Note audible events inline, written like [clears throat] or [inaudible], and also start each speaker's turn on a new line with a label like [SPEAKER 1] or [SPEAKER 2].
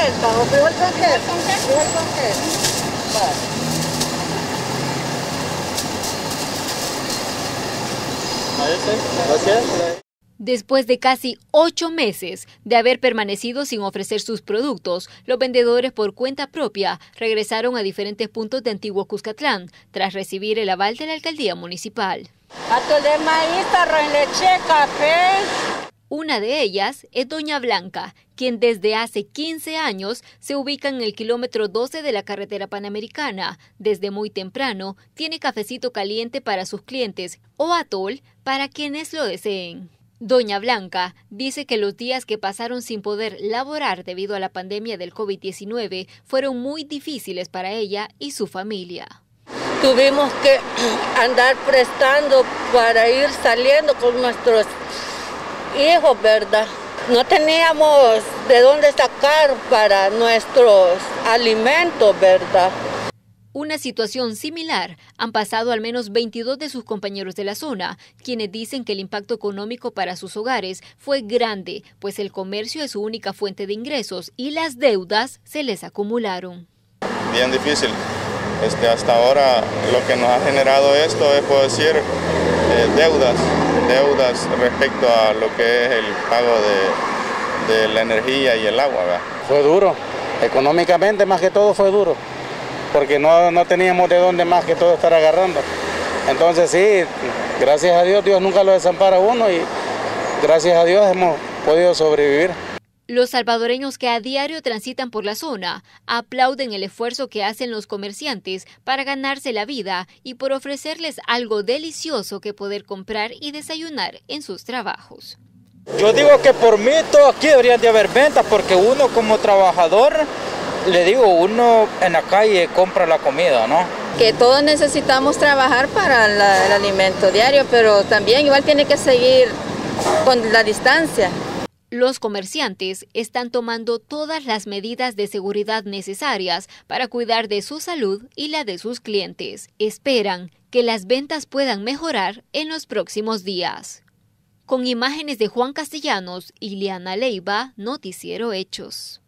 [SPEAKER 1] revuelta o frijol con queso? Frijol con queso.
[SPEAKER 2] Después de casi ocho meses de haber permanecido sin ofrecer sus productos, los vendedores por cuenta propia regresaron a diferentes puntos de Antiguo Cuscatlán tras recibir el aval de la alcaldía municipal.
[SPEAKER 1] Atol de maíz, arroz leche, café.
[SPEAKER 2] Una de ellas es Doña Blanca, quien desde hace 15 años se ubica en el kilómetro 12 de la carretera panamericana. Desde muy temprano tiene cafecito caliente para sus clientes o atol para quienes lo deseen. Doña Blanca dice que los días que pasaron sin poder laborar debido a la pandemia del COVID-19 fueron muy difíciles para ella y su familia.
[SPEAKER 1] Tuvimos que [clears throat] andar prestando para ir saliendo con nuestros hijos, ¿verdad? No teníamos de dónde sacar para nuestros alimentos, ¿verdad?
[SPEAKER 2] Una situación similar han pasado al menos 22 de sus compañeros de la zona, quienes dicen que el impacto económico para sus hogares fue grande, pues el comercio es su única fuente de ingresos y las deudas se les acumularon.
[SPEAKER 3] Bien difícil. Este, hasta ahora lo que nos ha generado esto es, puedo decir, eh, deudas, deudas respecto a lo que es el pago de, de la energía y el agua. ¿verdad?
[SPEAKER 4] Fue duro, económicamente más que todo fue duro, porque no, no teníamos de dónde más que todo estar agarrando. Entonces sí, gracias a Dios, Dios nunca lo desampara uno y gracias a Dios hemos podido sobrevivir.
[SPEAKER 2] Los salvadoreños que a diario transitan por la zona aplauden el esfuerzo que hacen los comerciantes para ganarse la vida y por ofrecerles algo delicioso que poder comprar y desayunar en sus trabajos.
[SPEAKER 5] Yo digo que por mí todo aquí deberían de haber ventas porque uno como trabajador, le digo, uno en la calle compra la comida, ¿no?
[SPEAKER 6] Que todos necesitamos trabajar para la, el alimento diario, pero también igual tiene que seguir con la distancia.
[SPEAKER 2] Los comerciantes están tomando todas las medidas de seguridad necesarias para cuidar de su salud y la de sus clientes. Esperan que las ventas puedan mejorar en los próximos días. Con imágenes de Juan Castellanos y Liana Leiva, Noticiero Hechos.